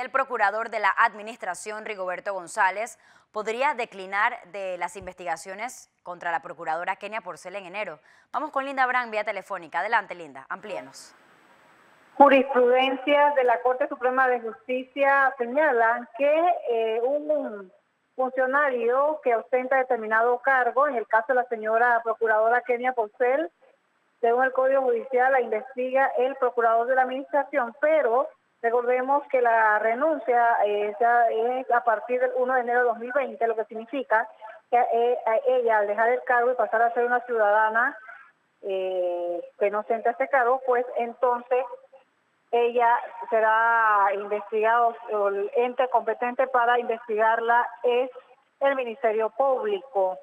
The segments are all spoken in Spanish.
El procurador de la Administración, Rigoberto González, podría declinar de las investigaciones contra la procuradora Kenia Porcel en enero. Vamos con Linda Brand vía telefónica. Adelante, Linda, amplíenos. Jurisprudencia de la Corte Suprema de Justicia señala que eh, un funcionario que ostenta determinado cargo, en el caso de la señora procuradora Kenia Porcel, según el Código Judicial, la investiga el procurador de la Administración, pero recordemos que la renuncia eh, es a partir del 1 de enero de 2020, lo que significa que eh, ella, al dejar el cargo y pasar a ser una ciudadana eh, que no sienta este cargo, pues entonces ella será investigada o el ente competente para investigarla es el Ministerio Público.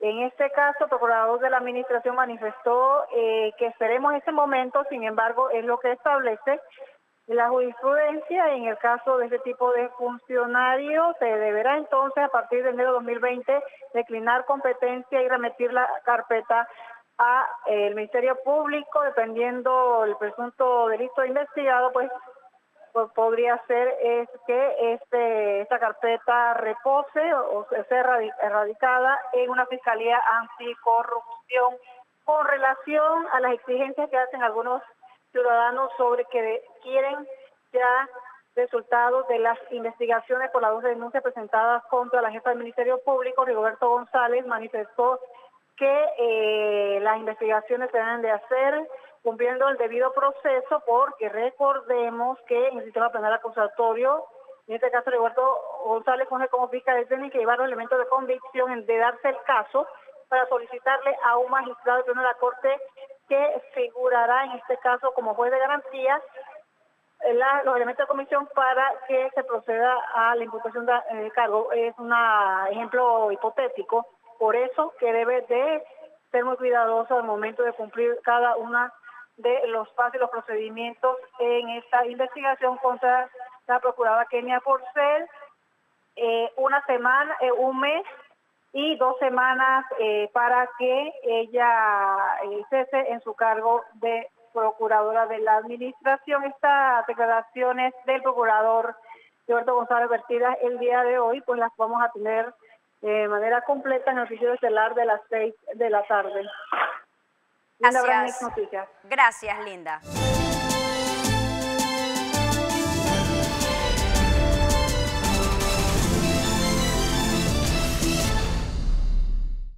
En este caso, el procurador de la Administración manifestó eh, que esperemos ese momento, sin embargo, es lo que establece la jurisprudencia. En el caso de este tipo de funcionarios, se deberá entonces, a partir de enero de 2020, declinar competencia y remitir la carpeta al eh, Ministerio Público, dependiendo el presunto delito investigado, pues pues, podría ser es que este esta carpeta repose o, sea erradicada en una fiscalía anticorrupción con relación a las exigencias que hacen algunos ciudadanos sobre que quieren ya resultados de las investigaciones por las dos denuncias presentadas contra la jefa del Ministerio Público, Rigoberto González, manifestó que eh, las investigaciones se deben de hacer cumpliendo el debido proceso, porque recordemos que en el sistema penal acusatorio, en este caso Roberto González coge como fiscal, tiene que llevar los elementos de convicción de darse el caso para solicitarle a un magistrado de la Corte que figurará en este caso como juez de garantía eh, los elementos de comisión para que se proceda a la imputación de eh, cargo. Es un ejemplo hipotético, por eso que debe de ser muy cuidadoso al momento de cumplir cada una de los pasos y los procedimientos en esta investigación contra la procuradora Kenia Porcel. Eh, una semana, eh, un mes y dos semanas eh, para que ella cese en su cargo de procuradora de la administración. Estas declaraciones del procurador Roberto González vertidas el día de hoy, pues las vamos a tener de manera completa en el oficio estelar de las seis de la tarde. Gracias. Gracias, Linda.